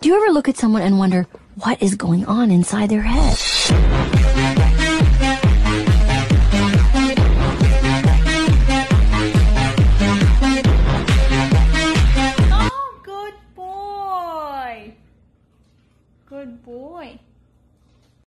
Do you ever look at someone and wonder what is going on inside their head? Oh, good boy. Good boy.